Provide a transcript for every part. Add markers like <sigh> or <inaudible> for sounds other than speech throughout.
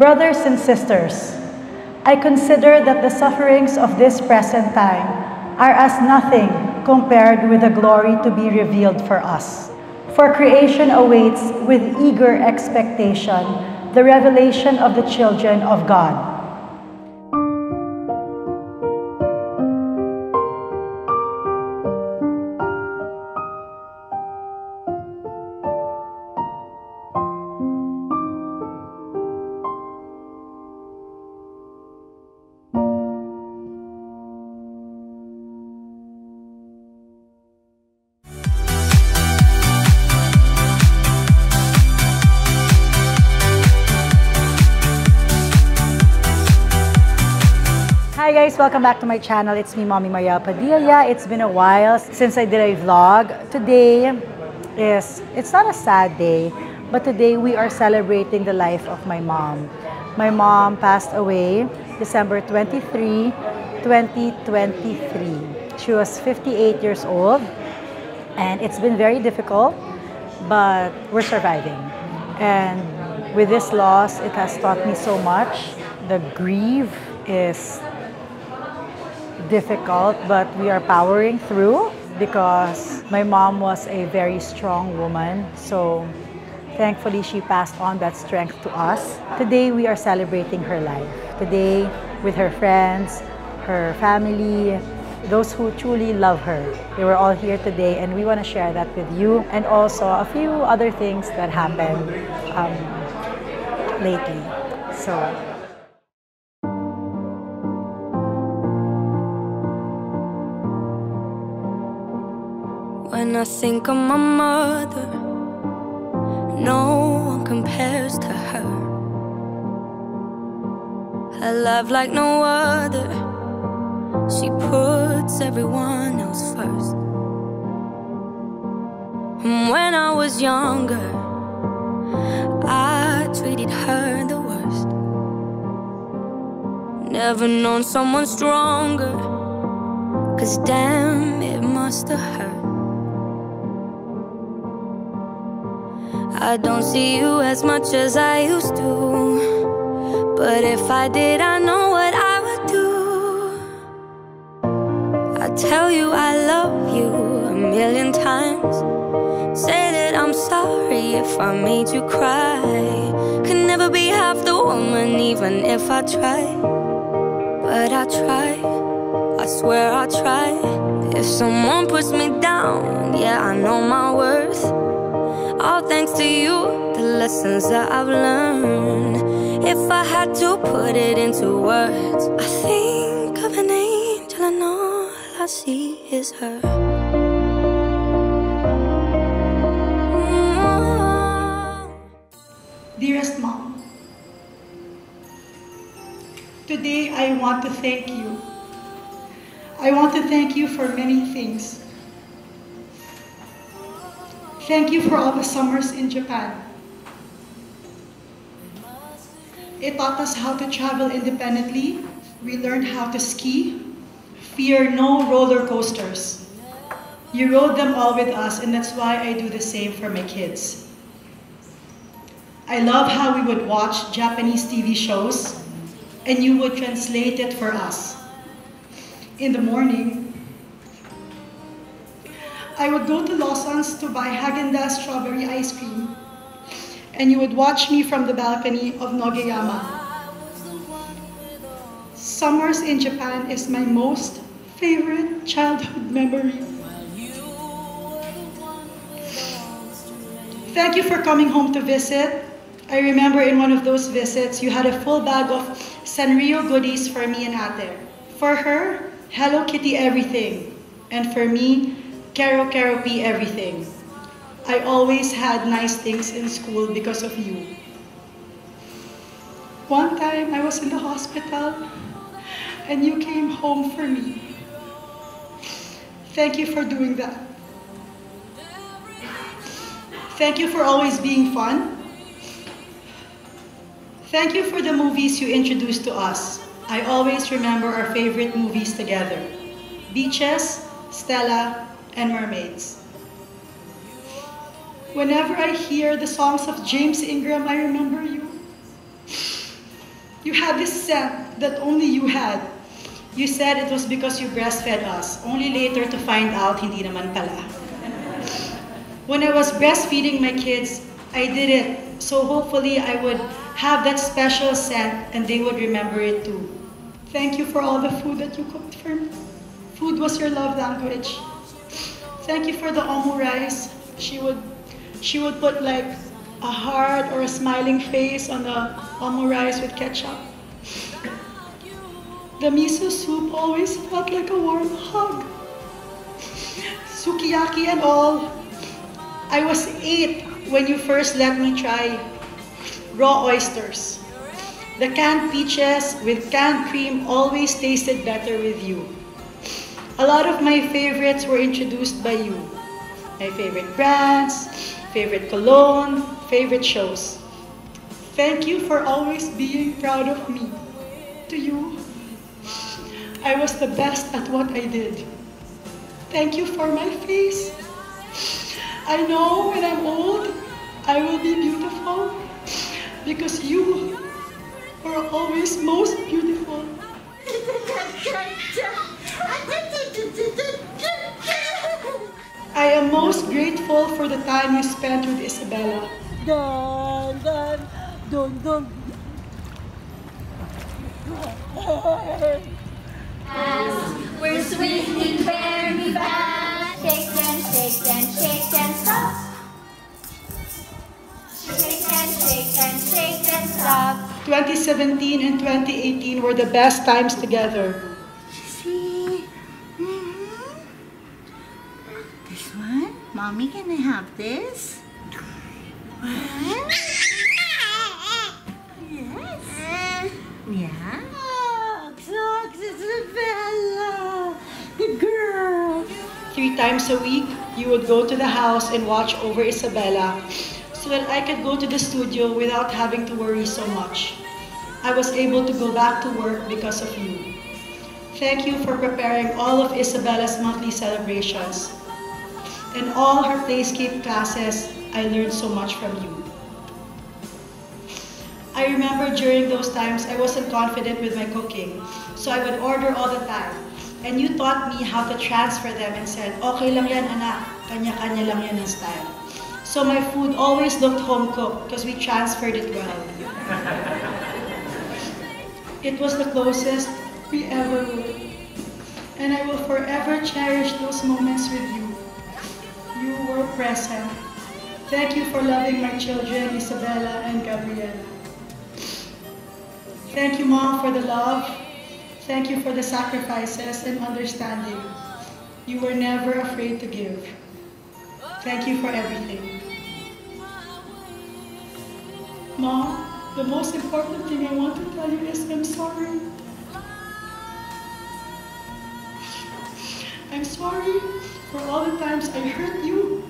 Brothers and sisters, I consider that the sufferings of this present time are as nothing compared with the glory to be revealed for us. For creation awaits with eager expectation the revelation of the children of God. Hi guys, welcome back to my channel. It's me, Mommy Mariel Padilla. It's been a while since I did a vlog. Today is, it's not a sad day, but today we are celebrating the life of my mom. My mom passed away December 23, 2023. She was 58 years old and it's been very difficult, but we're surviving. And with this loss, it has taught me so much. The grief is difficult, but we are powering through because my mom was a very strong woman. So thankfully, she passed on that strength to us. Today, we are celebrating her life. Today, with her friends, her family, those who truly love her. They were all here today, and we want to share that with you and also a few other things that happened um, lately. So When I think of my mother, no one compares to her. Her love like no other, she puts everyone else first. And when I was younger, I treated her the worst. Never known someone stronger, cause damn, it must have hurt. I don't see you as much as I used to. But if I did, I know what I would do. I tell you I love you a million times. Say that I'm sorry if I made you cry. Could never be half the woman, even if I try. But I try, I swear I try. If someone puts me down, yeah, I know my worth. All thanks to you, the lessons that I've learned. If I had to put it into words, I think of an angel and all I see is her. Mm. Dearest Mom, today I want to thank you. I want to thank you for many things. Thank you for all the summers in Japan. It taught us how to travel independently. We learned how to ski, fear no roller coasters. You rode them all with us, and that's why I do the same for my kids. I love how we would watch Japanese TV shows, and you would translate it for us. In the morning, I would go to Lawson's to buy Haagen-Dazs strawberry ice cream. And you would watch me from the balcony of Nogeyama. Summers in Japan is my most favorite childhood memory. Thank you for coming home to visit. I remember in one of those visits, you had a full bag of Sanrio goodies for me and Ate. For her, Hello Kitty everything. And for me, Kero Kero P everything. I always had nice things in school because of you. One time I was in the hospital and you came home for me. Thank you for doing that. Thank you for always being fun. Thank you for the movies you introduced to us. I always remember our favorite movies together. Beaches, Stella, and Mermaids. Whenever I hear the songs of James Ingram, I remember you. You had this scent that only you had. You said it was because you breastfed us, only later to find out hindi naman pala. When I was breastfeeding my kids, I did it so hopefully I would have that special scent and they would remember it too. Thank you for all the food that you cooked for me. Food was your love language. Thank you for the omu rice. She would, she would put like a heart or a smiling face on the omu rice with ketchup. The miso soup always felt like a warm hug. Sukiyaki and all. I was eight when you first let me try raw oysters. The canned peaches with canned cream always tasted better with you. A lot of my favorites were introduced by you. My favorite brands, favorite cologne, favorite shows. Thank you for always being proud of me. To you, I was the best at what I did. Thank you for my face. I know when I'm old, I will be beautiful because you are always most beautiful. <laughs> I am most grateful for the time you spent with Isabella. Dun, dun, dun, dun. We're sweetly very fast. Shake and shake and shake and stop. Shake and shake and shake and stop. 2017 and 2018 were the best times together. See? Mhm. This one? Mommy, can I have this? Yeah. To Isabella. Good girl. Three times a week, you would go to the house and watch over Isabella so that I could go to the studio without having to worry so much. I was able to go back to work because of you. Thank you for preparing all of Isabella's monthly celebrations. In all her playscape classes, I learned so much from you. I remember during those times I wasn't confident with my cooking, so I would order all the time. And you taught me how to transfer them and said, okay lang yan anak, kanya-kanya lang yan ang style. So my food always looked home cooked because we transferred it well. <laughs> it was the closest we ever would. And I will forever cherish those moments with you. You were present. Thank you for loving my children, Isabella and Gabriela. Thank you, Mom, for the love. Thank you for the sacrifices and understanding. You were never afraid to give. Thank you for everything. Mom, the most important thing I want to tell you is I'm sorry. I'm sorry for all the times I hurt you,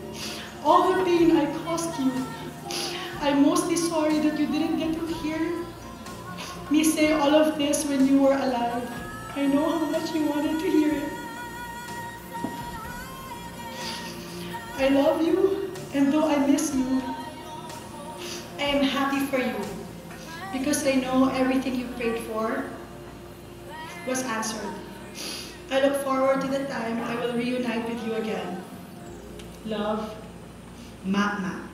all the pain I caused you. I'm mostly sorry that you didn't get to hear me say all of this when you were alive. I know how much you wanted to hear it. I love you, and though I miss you, I am happy for you because I know everything you prayed for was answered. I look forward to the time I will reunite with you again. Love, Mama.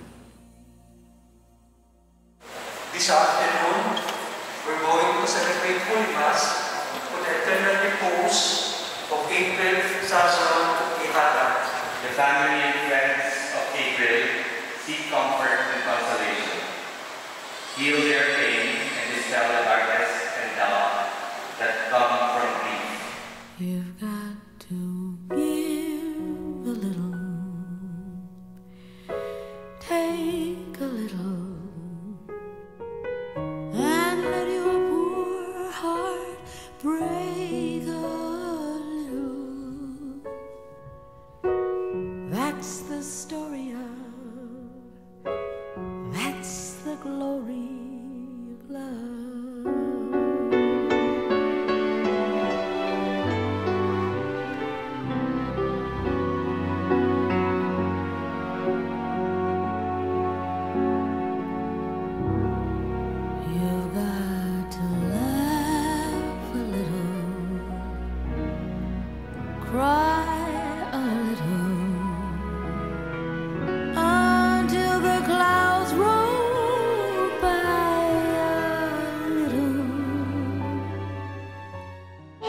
This afternoon, we're going to celebrate Holy Mass for the eternal repose of April Sazon Ihata. The family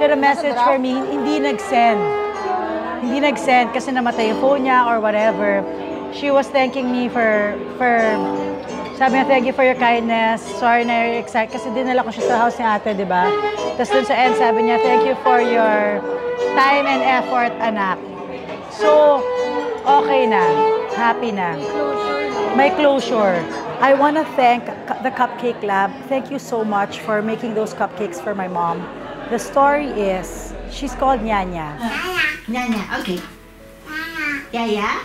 wanted a message for me, hindi nag-send. Hindi nag-send kasi namatay yung phone niya or whatever. She was thanking me for, for, sabi niya, thank you for your kindness. Sorry na you're excited. Kasi dinala ko siya sa house ni ate, di ba? Tapos dun sa end, sabi niya, thank you for your time and effort, anak. So, okay na. Happy na. My closure. I want to thank the Cupcake Lab. Thank you so much for making those cupcakes for my mom. The story is, she's called Nyanya. Nyanya, okay. Yaya?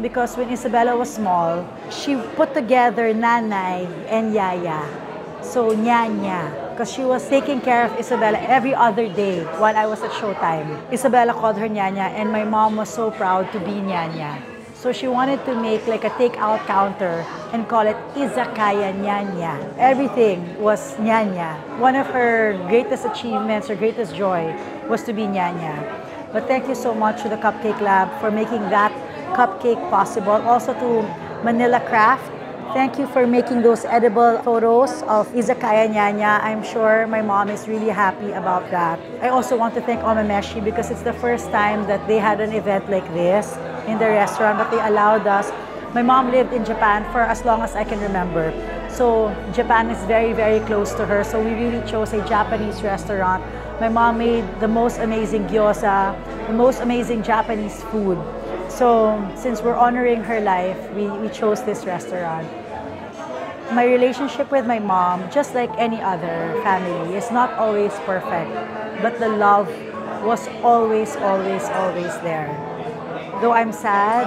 Because when Isabella was small, she put together Nanay and Yaya. So, Nyanya. Because she was taking care of Isabella every other day while I was at Showtime. Isabella called her Nyanya and my mom was so proud to be Nyanya. So she wanted to make like a takeout counter and call it Izakaya Nyanya. Everything was Nyanya. One of her greatest achievements, her greatest joy was to be Nyanya. But thank you so much to the Cupcake Lab for making that cupcake possible. Also to Manila Craft. Thank you for making those edible photos of Izakaya Nyanya. I'm sure my mom is really happy about that. I also want to thank Omameshi because it's the first time that they had an event like this in the restaurant but they allowed us. My mom lived in Japan for as long as I can remember. So Japan is very, very close to her. So we really chose a Japanese restaurant. My mom made the most amazing gyoza, the most amazing Japanese food. So since we're honoring her life, we, we chose this restaurant. My relationship with my mom, just like any other family, is not always perfect, but the love was always, always, always there. Though I'm sad,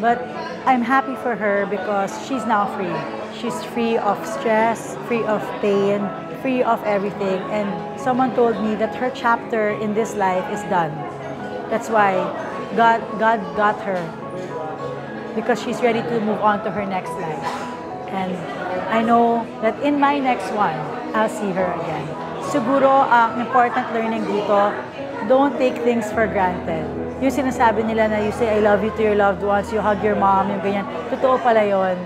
but I'm happy for her because she's now free. She's free of stress, free of pain, free of everything. And someone told me that her chapter in this life is done. That's why God, God got her because she's ready to move on to her next life. And I know that in my next one, I'll see her again. Siguro, ang important learning dito, don't take things for granted. Yung sinasabi nila na you say, I love you to your loved ones, you hug your mom, yung ganyan. Totoo pala yon.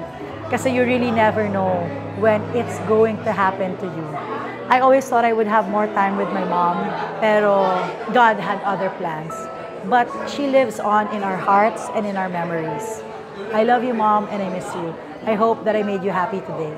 Kasi you really never know when it's going to happen to you. I always thought I would have more time with my mom, pero God had other plans. But she lives on in our hearts and in our memories. I love you, Mom, and I miss you. I hope that I made you happy today.